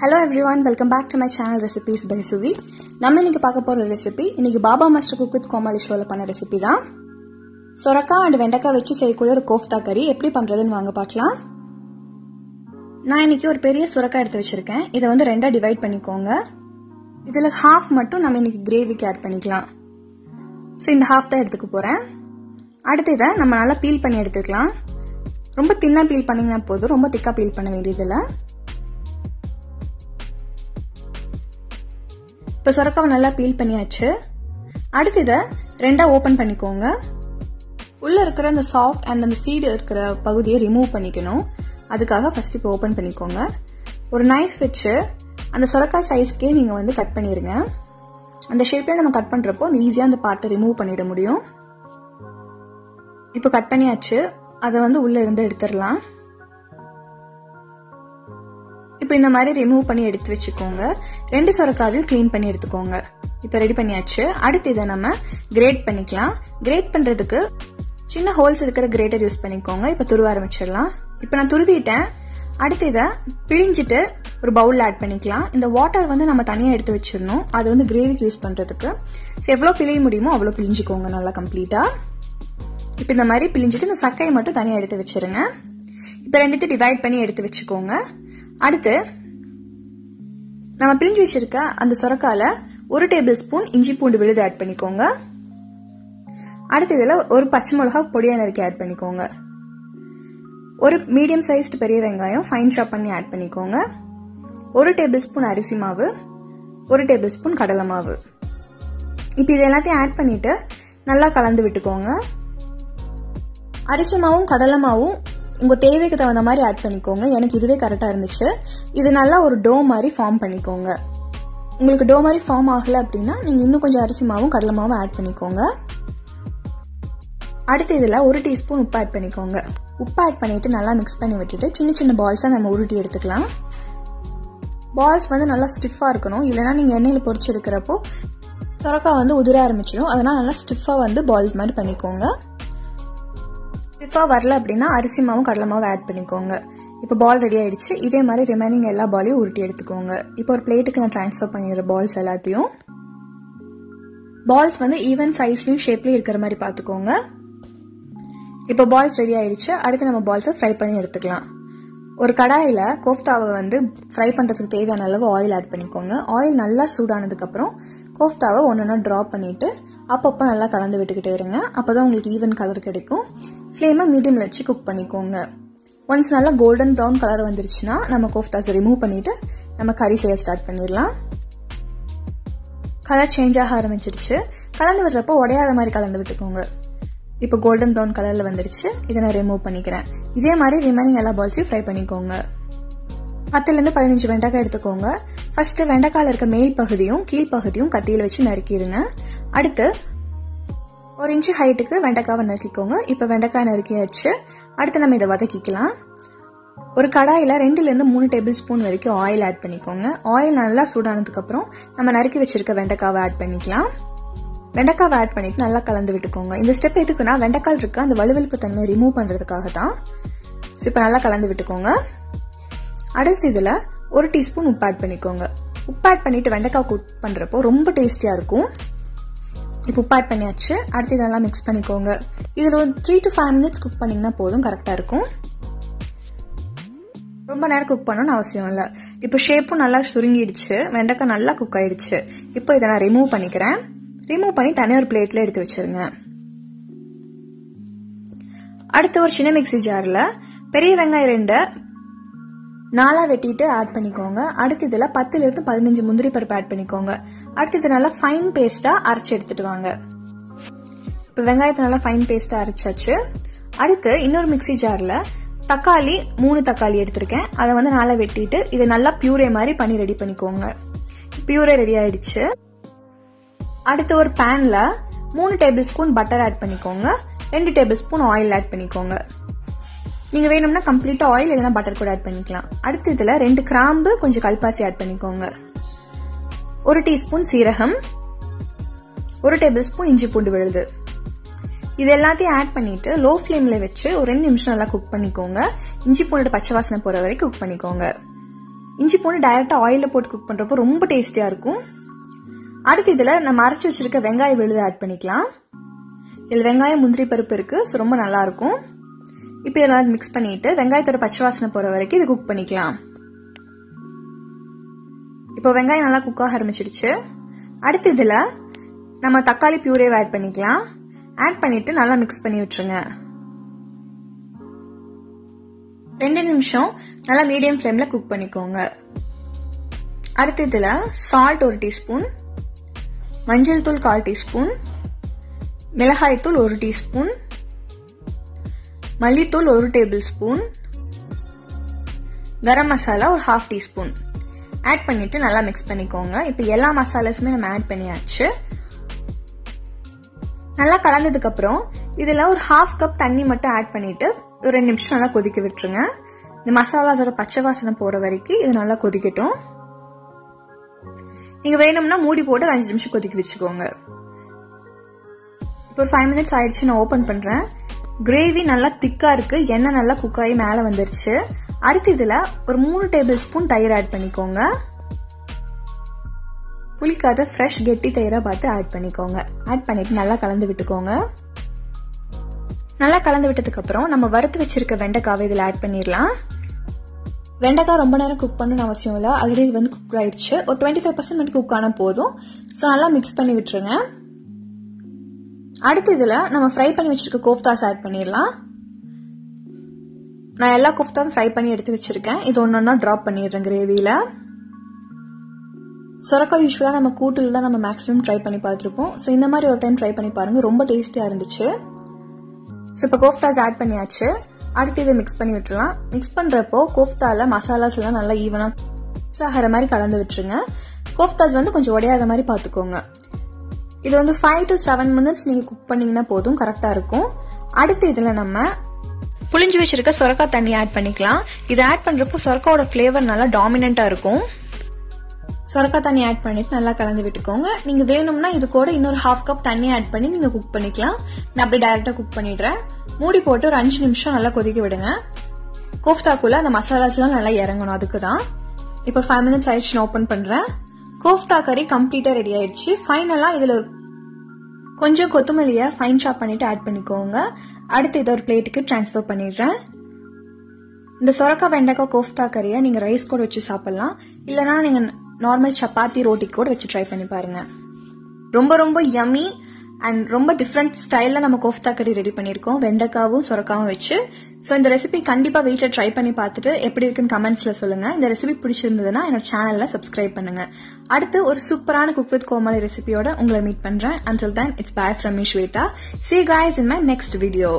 Hello everyone welcome back to my channel recipes by Suvi நம்ம இன்னைக்கு பார்க்க போகிற ரெசிபி இன்னைக்கு Baba master cook with Comali ஷோவில் பண்ண ரெசிபி தான். சொரக்காய் அண்ட் வெண்டைக்காய் வச்சு செய்யக்கூடிய ஒரு கோஃப்தா கறி எப்படி பண்ணுறதுன்னு வாங்க பார்க்கலாம். நான் இன்னைக்கு ஒரு பெரிய சுரக்காய் எடுத்து வச்சிருக்கேன். இதை வந்து ரெண்டாக டிவைட் பண்ணிக்கோங்க. இதில் ஹாஃப் மட்டும் நம்ம இன்னைக்கு கிரேவிக்கு ஆட் பண்ணிக்கலாம். ஸோ இந்த ஹாஃப் தான் எடுத்துக்க போகிறேன் அடுத்து இதை நம்ம நல்லா பீல் பண்ணி எடுத்துக்கலாம். ரொம்ப தின்னாக பீல் பண்ணிங்கன்னா போதும் ரொம்ப திக்காக பீல் பண்ண வேண்டியதில்லை. இப்போ சுரக்காவை நல்லா பீல் பண்ணியாச்சு. அடுத்து இதை ரெண்டாக ஓப்பன் பண்ணிக்கோங்க. உள்ளே இருக்கிற அந்த சாஃப்ட் அண்ட் அந்த சீடு இருக்கிற பகுதியை ரிமூவ் பண்ணிக்கணும். அதுக்காக ஃபஸ்ட் இப்போ ஓப்பன் பண்ணிக்கோங்க. ஒரு நைஃப் வச்சு அந்த சுரக்காய் சைஸ்க்கே நீங்கள் வந்து கட் பண்ணிடுங்க அந்த ஷேப்பில் நம்ம கட் பண்ணுறப்போ அந்த ஈஸியாக அந்த பார்ட்டை ரிமூவ் பண்ணிட முடியும். இப்போ கட் பண்ணியாச்சு. அதை வந்து உள்ளே இருந்து எடுத்துடலாம். இப்போ இந்த மாதிரி ரிமூவ் பண்ணி எடுத்து வச்சுக்கோங்க. ரெண்டு சொரக்காவையும் க்ளீன் பண்ணி எடுத்துக்கோங்க. இப்போ ரெடி பண்ணியாச்சு. அடுத்து இதை நம்ம கிரேட் பண்ணிக்கலாம். கிரேட் பண்ணுறதுக்கு சின்ன ஹோல்ஸ் இருக்கிற கிரேட்டர் யூஸ் பண்ணிக்கோங்க. இப்போ துருவ ஆரம்பிச்சிடலாம். இப்போ நான் துருவிட்டேன். அடுத்து இதை பிழிஞ்சிட்டு ஒரு பவுலில் ஆட் பண்ணிக்கலாம். இந்த வாட்டர் வந்து நம்ம தனியாக எடுத்து வச்சிடணும். அது வந்து கிரேவிக்கு யூஸ் பண்ணுறதுக்கு ஸோ எவ்வளோ பிழிய முடியுமோ அவ்வளோ பிழிஞ்சிக்கோங்க நல்லா கம்ப்ளீட்டாக இப்போ இந்த மாதிரி பிழிஞ்சிட்டு இந்த சக்கையை மட்டும் தனியாக எடுத்து வச்சிருங்க. இப்போ ரெண்டுத்தையும் டிவைட் பண்ணி எடுத்து வச்சுக்கோங்க. அடுத்து நம்ம பிழிஞ்சு வச்சிருக்க அந்த சொரக்கால ஒரு டேபிள் ஸ்பூன் இஞ்சி பூண்டு விழுது ஆட் பண்ணிக்கோங்க. அடுத்து இதில் ஒரு பச்சை மிளகா பொடியாக நறுக்கி ஆட் பண்ணிக்கோங்க. ஒரு மீடியம் சைஸ்டு பெரிய வெங்காயம் ஃபைன் ஷாப் பண்ணி ஆட் பண்ணிக்கோங்க. ஒரு டேபிள் ஸ்பூன் அரிசி மாவு ஒரு டேபிள் ஸ்பூன் கடலை மாவு. இப்போ இது எல்லாத்தையும் ஆட் பண்ணிட்டு நல்லா கலந்து விட்டுக்கோங்க. அரிசி மாவும் கடலை மாவும் உங்கள் தேவைக்கு தகுந்த மாதிரி ஆட் பண்ணிக்கோங்க. எனக்கு இதுவே கரெக்டாக இருந்துச்சு. இது நல்லா ஒரு டோ மாதிரி ஃபார்ம் பண்ணிக்கோங்க. உங்களுக்கு டோ மாதிரி ஃபார்ம் ஆகலை அப்படின்னா நீங்கள் இன்னும் கொஞ்சம் அரிசி மாவும் கடலை மாவும் ஆட் பண்ணிக்கோங்க. அடுத்து இதில் ஒரு டீஸ்பூன் உப்பு ஆட் பண்ணிக்கோங்க. உப்பு ஆட் பண்ணிவிட்டு நல்லா மிக்ஸ் பண்ணி விட்டுட்டு சின்ன சின்ன பால்ஸாக நம்ம உருட்டி எடுத்துக்கலாம். பால்ஸ் வந்து நல்லா ஸ்டிஃபாக இருக்கணும். இல்லைனா நீங்கள் எண்ணெயில் பொறிச்சு எடுக்கிறப்போ சொரக்காய் வந்து உதிர ஆரம்பிச்சிடும். அதனால் நல்லா ஸ்டிஃபாக வந்து பால்ஸ் மாதிரி பண்ணிக்கோங்க. ஸ்டிஃபாக வரல அப்படின்னா அரிசி மாவும் கடலை மாவும் ஆட் பண்ணிக்கோங்க. இப்போ பால் ரெடி ஆயிடுச்சு. இதே மாதிரி ரிமைனிங் எல்லா பாலையும் உருட்டி எடுத்துக்கோங்க. இப்போ ஒரு பிளேட்டுக்கு நான் ட்ரான்ஸ்ஃபர் பண்ணிடுறேன் பால்ஸ் எல்லாத்தையும் பால்ஸ் வந்து ஈவன் சைஸ்லையும் ஷேப்லையும் இருக்கிற மாதிரி பார்த்துக்கோங்க. இப்போ பால்ஸ் ரெடி ஆயிடுச்சு. அடுத்து நம்ம பால்ஸை ஃப்ரை பண்ணி எடுத்துக்கலாம். ஒரு கடாயில் கோஃப்தாவை வந்து ஃப்ரை பண்ணுறதுக்கு தேவையான அளவு ஆயில் ஆட் பண்ணிக்கோங்க. ஆயில் நல்லா சூடானதுக்கப்புறம் கோஃப்தாவை ஒன்று ஒன்றா ட்ராப் பண்ணிவிட்டு அப்பப்போ நல்லா கலந்து விட்டுக்கிட்டே இருங்க. அப்போ தான் உங்களுக்கு ஈவன் கலர் கிடைக்கும். ஃப்ளேமை மீடியமில் வச்சு குக் பண்ணிக்கோங்க. ஒன்ஸ் நல்லா கோல்டன் ப்ரௌன் கலர் வந்துருச்சுன்னா நம்ம கோஃப்தாஸை ரிமூவ் பண்ணிவிட்டு நம்ம கறி செய்ய ஸ்டார்ட் பண்ணிடலாம். கலர் சேஞ்ச் ஆக ஆரம்பிச்சிருச்சு. கலந்து விடுறப்போ உடையாத மாதிரி கலந்து விட்டுக்கோங்க. இப்போ கோல்டன் ப்ரௌன் கலரில் வந்துருச்சு. இதை நான் ரிமூவ் பண்ணிக்கிறேன். இதே மாதிரி ரிமைனிங் எல்லா பால்ஸையும் ஃப்ரை பண்ணிக்கோங்க. பத்துலேருந்து பதினஞ்சு வெண்டைக்காய் எடுத்துக்கோங்க. ஃபஸ்ட்டு வெண்டைக்காயில் இருக்க மேல் பகுதியும் கீழ்ப்பகுதியும் கத்தியில் வச்சு நறுக்கிடுங்க. அடுத்து ஒரு இன்ச்சு ஹைட்டுக்கு வெண்டைக்காவை நறுக்கிக்கோங்க. இப்போ வெண்டைக்காய் நறுக்கியாச்சு. அடுத்து நம்ம இதை வதக்கிக்கலாம். ஒரு கடாயில் ரெண்டுலேருந்து மூணு டேபிள் ஸ்பூன் வரைக்கும் ஆயில் ஆட் பண்ணிக்கோங்க. ஆயில் நல்லா சூடானதுக்கப்புறம் நம்ம நறுக்கி வச்சிருக்க வெண்டைக்காவை ஆட் பண்ணிக்கலாம். வெண்டைக்காவை ஆட் பண்ணிட்டு நல்லா கலந்து விட்டுக்கோங்க. இந்த ஸ்டெப் எதுக்குன்னா வெண்டைக்கால் இருக்க அந்த வலுவலுப்பு தன்மையை ரிமூவ் பண்ணுறதுக்காக தான் ஸோ இப்போ நல்லா கலந்து விட்டுக்கோங்க. அடுத்து இதில் ஒரு டீஸ்பூன் உப்பு ஆட் பண்ணிக்கோங்க. உப்பு ஆட் பண்ணிட்டு வெண்டைக்காய் குக் பண்ணுறப்போ ரொம்ப டேஸ்டியாக இருக்கும். இப்போ உப்பு ஆட் பண்ணியாச்சு. அடுத்து இதெல்லாம் மிக்ஸ் பண்ணிக்கோங்க. இதில் ஒரு three to five minutes cook பண்ணிங்கன்னா போதும். கரெக்டாக இருக்கும். ரொம்ப நேரம் குக் பண்ணணும்னு அவசியம் இல்லை. இப்போ ஷேப்பும் நல்லா சுருங்கிடுச்சு. வெண்டைக்காய் நல்லா குக் ஆயிடுச்சு. இப்போ இதை நான் ரிமூவ் பண்ணிக்கிறேன். ரிமூவ் பண்ணி தனியாக ஒரு பிளேட்டில் எடுத்து வச்சிருங்க. அடுத்து ஒரு சின்ன மிக்சி ஜாரில் பெரிய வெங்காயம் ரெண்டை நாலாக வெட்டிட்டு ஆட் பண்ணிக்கோங்க. அடுத்து இதில் பத்துலேருந்து பதினஞ்சு முந்திரி பருப்பு ஆட் பண்ணிக்கோங்க. அடுத்து இது நல்லா ஃபைன் பேஸ்ட்டாக அரைச்சி எடுத்துட்டு வாங்க. இப்போ வெங்காயத்தை நல்லா ஃபைன் பேஸ்ட்டாக அரைச்சாச்சு. அடுத்து இன்னொரு மிக்சி ஜாரில் தக்காளி மூணு தக்காளி எடுத்திருக்கேன். அதை வந்து நல்லா வெட்டிட்டு இதை நல்லா பியூரே மாதிரி பண்ணி ரெடி பண்ணிக்கோங்க. பியூரே ரெடி ஆயிடுச்சு. அடுத்து ஒரு பேனில் மூணு டேபிள் ஸ்பூன் பட்டர் ஆட் பண்ணிக்கோங்க. ரெண்டு டேபிள் ஸ்பூன் ஆயில் ஆட் பண்ணிக்கோங்க. நீங்கள் வேணும்னா கம்ப்ளீட்டாக ஆயில் இல்லைனா பட்டர் கூட ஆட் பண்ணிக்கலாம். அடுத்து இதில் ரெண்டு கிராம்பு கொஞ்சம் கல்பாசி ஆட் பண்ணிக்கோங்க. ஒரு டீஸ்பூன் சீரகம் ஒரு டேபிள் ஸ்பூன் இஞ்சி பூண்டு விழுது. இது எல்லாத்தையும் ஆட் பண்ணிட்டு லோ ஃப்ளேமில் வச்சு ஒரு ரெண்டு நிமிஷம் நல்லா குக் பண்ணிக்கோங்க. இஞ்சி பூண்டு பச்சை வாசனை போகிற வரைக்கும் குக் பண்ணிக்கோங்க. இஞ்சி பூண்டு டைரெக்டாக ஆயிலில் போட்டு குக் பண்ணுறப்போ ரொம்ப டேஸ்டியாக இருக்கும். அடுத்து இதில் நம்ம அரைச்சி வச்சிருக்க வெங்காய விழுது ஆட் பண்ணிக்கலாம். இதில் வெங்காயம் முந்திரி பருப்பு இருக்குது ஸோ ரொம்ப நல்லாயிருக்கும் இப்போ இதெல்லாம் மிக்ஸ் பண்ணிட்டு வெங்காயத்தோட பச்சை வாசனை போகிற வரைக்கும் இது குக் பண்ணிக்கலாம். இப்போ வெங்காயம் நல்லா குக் ஆக ஆரம்பிச்சிடுச்சு. அடுத்து இதில் நம்ம தக்காளி பியூரேவை ஆட் பண்ணிக்கலாம். ஆட் பண்ணிட்டு நல்லா மிக்ஸ் பண்ணி விட்டுருங்க. ரெண்டு நிமிஷம் நல்லா மீடியம் ஃப்ளேமில் குக் பண்ணிக்கோங்க. அடுத்து இதில் சால்ட் ஒரு டீஸ்பூன் மஞ்சள் தூள் கால் டீஸ்பூன் மிளகாய் தூள் ஒரு டீஸ்பூன் மல்லித்தூள் ஒரு டேபிள் ஸ்பூன். கரம் மசாலா ஒரு ஹாஃப் டீஸ்பூன். ஆட் பண்ணிட்டு நல்லா மிக்ஸ் பண்ணிக்கோங்க. இப்போ எல்லா மசாலாஸுமே நம்ம ஆட் பண்ணியாச்சு. நல்லா கலந்ததுக்கு அப்புறம் இதில் ஒரு ஹாஃப் கப் தண்ணி மட்டும் ஆட் பண்ணிட்டு ஒரு ரெண்டு நிமிஷம் நல்லா கொதிக்க விட்டுருங்க. இந்த மசாலாஸோட பச்சை வாசனை போகிற வரைக்கும் இது நல்லா கொதிக்கட்டும். நீங்கள் வேணும்னா மூடி போட்டு அஞ்சு நிமிஷம் கொதிக்க வச்சுக்கோங்க. இப்போ ஒரு ஃபைவ் மினிட்ஸ் ஆயிடுச்சு நான் ஓப்பன் பண்ணுறேன் கிரேவி நல்லா திக்காக இருக்குது எண்ணெய் நல்லா குக் ஆகி மேலே வந்துருச்சு. அடுத்து இதில் ஒரு மூணு டேபிள் ஸ்பூன் தயிர் ஆட் பண்ணிக்கோங்க. புளிக்காத ஃப்ரெஷ் கெட்டி தயிராக பார்த்து ஆட் பண்ணிக்கோங்க. ஆட் பண்ணிட்டு நல்லா கலந்து விட்டுக்கோங்க. நல்லா கலந்து விட்டதுக்கப்புறம் நம்ம வறுத்து வச்சிருக்க வெண்டைக்காவை இதில் ஆட் பண்ணிடலாம். வெண்டைக்காய் ரொம்ப நேரம் குக் பண்ணணும்னு அவசியம் இல்லை. ஆல்ரெடி இது வந்து குக் ஆயிடுச்சு. ஒரு டுவெண்ட்டி ஃபைவ் பர்சன்ட் மட்டும் குக் ஆனால் போதும். ஸோ நல்லா மிக்ஸ் பண்ணி விட்டுருங்க. அடுத்து இதில் நம்ம ஃப்ரை பண்ணி வச்சுருக்க கோஃப்தாஸ் ஆட் பண்ணிடலாம். நான் எல்லா கோஃப்தாவும் ஃப்ரை பண்ணி எடுத்து வச்சுருக்கேன். இது ஒன்று ஒன்றா ட்ராப் பண்ணிடுறேன் கிரேவியில் சொரக்காய் யூஸ்வலாக நம்ம கூட்டில் தான் நம்ம மேக்ஸிமம் ட்ரை பண்ணி பார்த்துருப்போம். ஸோ இந்த மாதிரி ஒரு டைம் ட்ரை பண்ணி பாருங்கள் ரொம்ப டேஸ்டியாக இருந்துச்சு. ஸோ இப்போ கோஃப்தாஸ் ஆட் பண்ணியாச்சு. அடுத்து இதை மிக்ஸ் பண்ணி விட்டுருலாம் மிக்ஸ் பண்ணுறப்போ கோஃப்தாவில் மசாலாஸ் எல்லாம் நல்லா ஈவனாக மிக்ஸ் ஆகிற மாதிரி கலந்து விட்டுருங்க. கோஃப்தாஸ் வந்து கொஞ்சம் உடையாத மாதிரி பார்த்துக்கோங்க. இது வந்து ஃபைவ் டு செவன் மினிட்ஸ் நீங்கள் குக் பண்ணிங்கன்னா போதும் கரெக்டாக இருக்கும். அடுத்து இதில் நம்ம புளிஞ்சு வச்சிருக்க சொரக்காய் தண்ணி ஆட் பண்ணிக்கலாம். இதை ஆட் பண்ணுறப்போ சொரக்காவோட ஃப்ளேவர் நல்லா டாமினண்ட்டாக இருக்கும். சொரக்காய் தண்ணி ஆட் பண்ணிட்டு நல்லா கலந்து விட்டுக்கோங்க. நீங்க வேணும்னா இது கூட இன்னொரு ஹாஃப் கப் தண்ணி ஆட் பண்ணி நீங்க குக் பண்ணிக்கலாம். நான் அப்படி டைரக்டா குக் பண்ணிடுறேன். மூடி போட்டு ஒரு அஞ்சு நிமிஷம் நல்லா கொதிக்க விடுங்க. கோஃப்தாக்குள்ள அந்த மசாலாஸ்லாம் நல்லா இறங்கணும் அதுக்கு தான் இப்போ ஃபைவ் மினிட்ஸ் ஆயிடுச்சு ஓப்பன் பண்றேன். கோஃப்தா கறி கம்ப்ளீட்டா ரெடி ஆயிடுச்சு. ஃபைனலா இதுல கொஞ்சம் கொத்தமல்லியை ஃபைன் ஷாப் பண்ணிட்டு ஆட் பண்ணிக்கோங்க. அடுத்து இதை ஒரு பிளேட்டுக்கு ட்ரான்ஸ்ஃபர் பண்ணிடுறேன். இந்த சொரக்காய் வெண்டைக்காய் கோஃப்தா கறியை நீங்கள் ரைஸ் கூட வச்சு சாப்பிட்லாம். இல்லைனா நீங்கள் நார்மல் சப்பாத்தி ரோட்டி கூட வச்சு ட்ரை பண்ணி பாருங்க. ரொம்ப ரொம்ப யம்மி அண்ட் ரொம்ப டிஃப்ரெண்ட் ஸ்டைலில் நம்ம கோஃப்தா கறி ரெடி பண்ணியிருக்கோம். வெண்டைக்காவும் சுரக்காவும் வச்சு. ஸோ இந்த ரெசிபி கண்டிப்பாக வீட்டில் ட்ரை பண்ணி பார்த்துட்டு எப்படி இருக்குன்னு கமெண்ட்ஸில் சொல்லுங்கள் இந்த ரெசிபி பிடிச்சிருந்ததுன்னா என்னோட சேனலில் சப்ஸ்கிரைப் பண்ணுங்கள் அடுத்து ஒரு சூப்பரான குக் வித் கோமாளி ரெசிபியோட உங்களை மீட் பண்ணுறேன் until then it's bye from me Shweta see guys in my next video